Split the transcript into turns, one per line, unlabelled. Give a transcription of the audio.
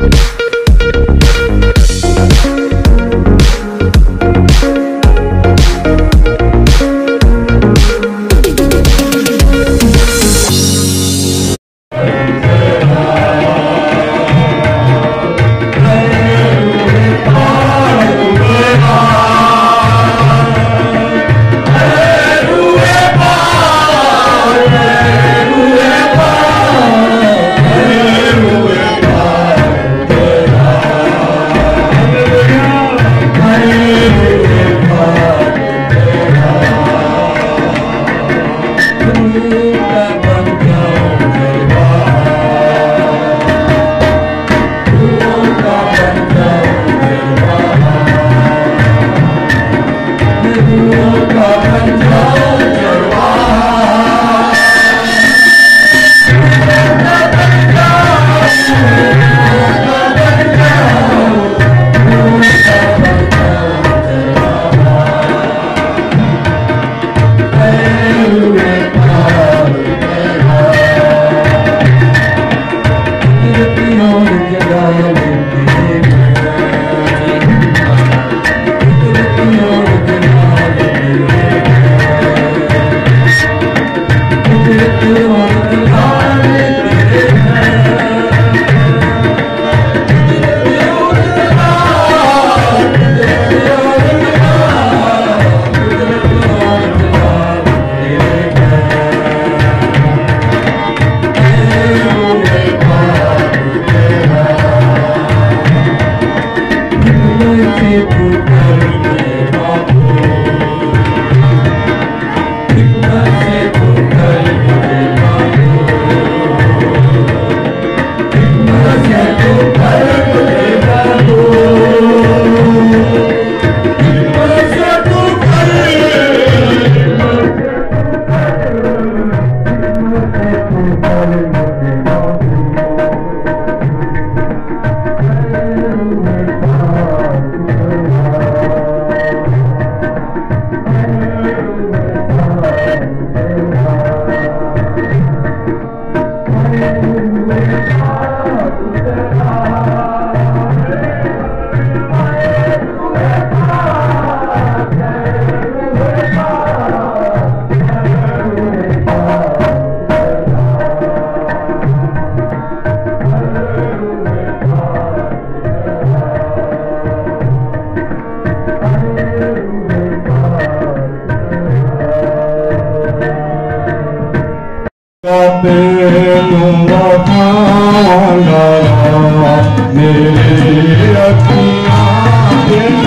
you. اڪو